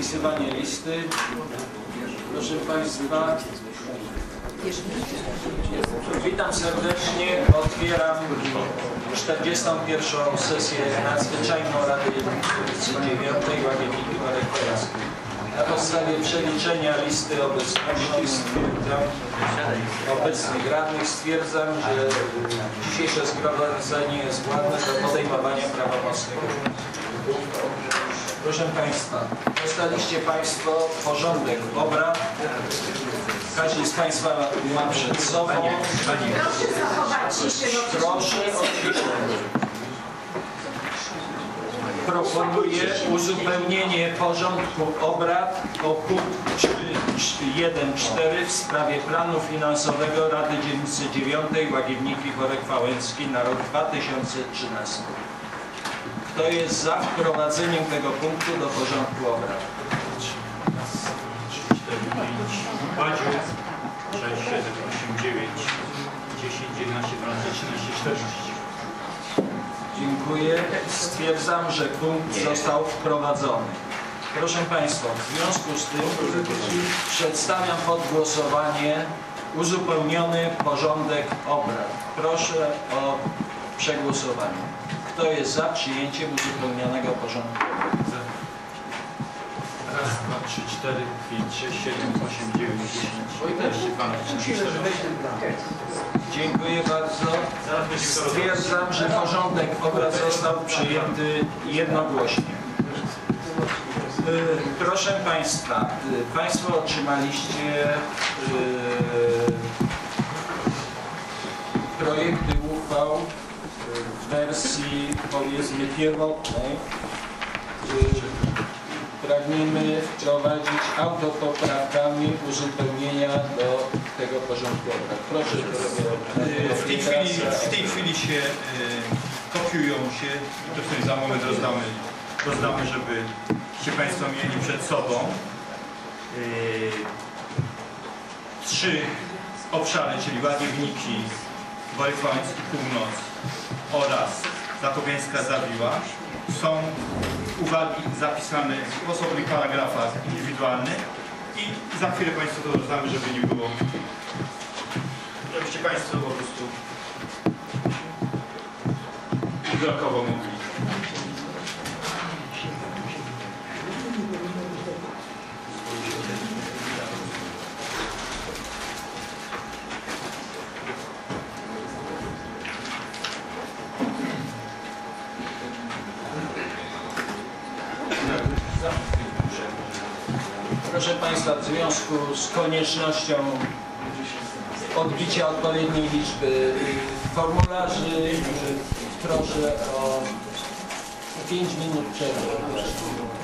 Przepisywanie listy. Proszę Państwa, witam serdecznie. Otwieram 41. sesję nadzwyczajną Rady Policji 9 Łagiewnik Marek Kojaski. Na podstawie przeliczenia listy obecności stwierdzam, obecnych radnych stwierdzam, że dzisiejsze zgromadzenie jest władne do podejmowania prawomocnych uchwał. Proszę Państwa, dostaliście Państwo porządek obrad. Każdy z Państwa ma przed sobą. Proszę zachować ciszę, Proszę o ciszę. Proponuję uzupełnienie porządku obrad o punkt 1.4 w sprawie planu finansowego Rady Dzielnicy 9 Łagiewniki Worek Wałęcki na rok 2013. Kto jest za wprowadzeniem tego punktu do porządku obrad? 4, 5, Badziu, 6, 7, 8, 9, 10, 11, 12, 13, 14. Dziękuję. Stwierdzam, że punkt został wprowadzony. Proszę Państwa, w związku z tym przedstawiam pod głosowanie uzupełniony porządek obrad. Proszę o przegłosowanie. Kto jest za przyjęciem uzupełnionego porządku obrad? Raz, dwa, trzy, cztery, pięć, sześć, siedem, osiem, dziewięć, dziesięć, 11, 12, 13, 14. Dziękuję bardzo. Stwierdzam, że porządek obrad został przyjęty jednogłośnie. Y, Proszę Państwa, y, Państwo otrzymaliście powiedzmy pierwotnej. Pragniemy wprowadzić autopoprawkami uzupełnienia do tego porządku obrad. Proszę, Y, W tej chwili, w tej chwili się y, kopiują się i to sobie za moment rozdamy, rozdamy żebyście Państwo mieli przed sobą y, trzy obszary, czyli Ładiewniki, Worek-Wałęski Północ oraz Zakopiańska Zawiła. Są uwagi zapisane w osobnych paragrafach indywidualnych i za chwilę Państwu to rozdamy, żeby nie było żebyście Państwo po prostu wzrokowo mogli. Proszę Państwa, w związku z koniecznością odbicia odpowiedniej liczby formularzy proszę o 5 minut przerwy.